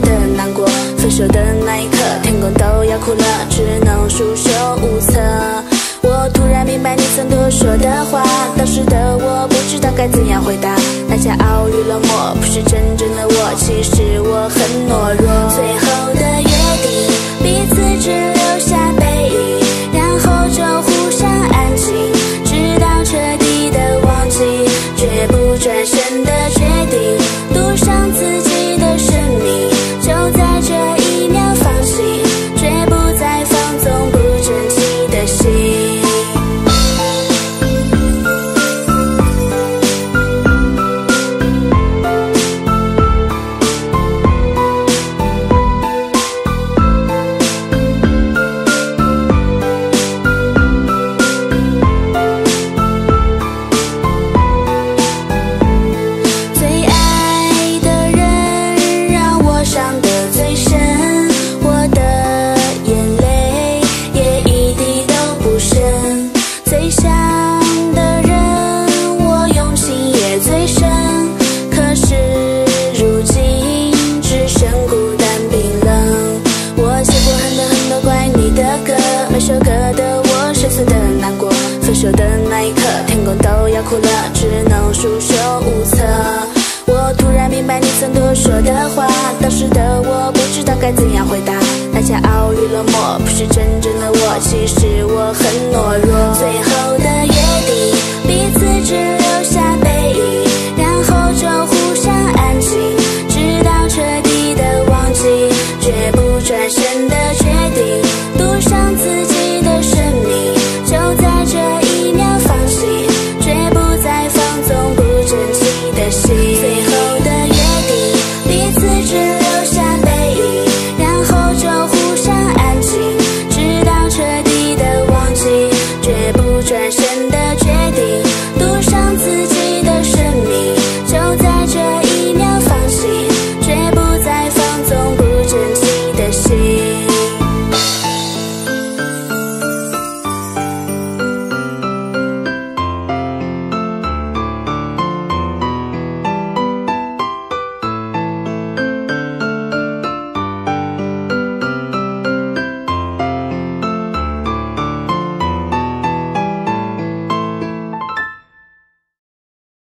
的难过。分手的那一刻，天空都要哭了，只能束手无策。我突然明白你曾对我说的话，当时的我不知道该怎样回答。那些傲与冷漠，不是真正的我，其实我很懦弱。最后的约定，彼此只留下背影，然后就互相安静，直到彻底的忘记，绝不转身要哭了，只能束手无策。我突然明白你曾对我说的话，当时的我不知道该怎样回答。那些傲与冷漠，不是真正的我，其实我很懦弱。